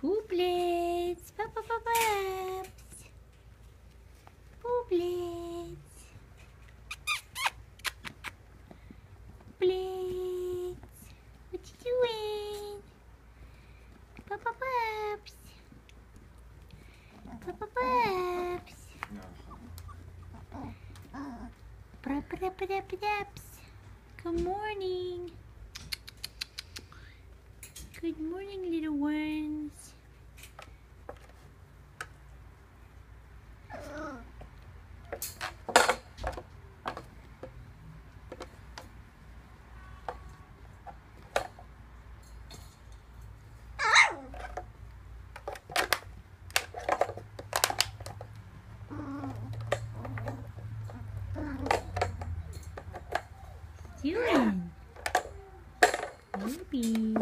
Pooplets. Papa Paps. Pooplets. Pooplets. What you doing? Papa Paps. Papa Paps. Prap-prap-prap-praps. Good morning. Good morning, little one. doing? Babies.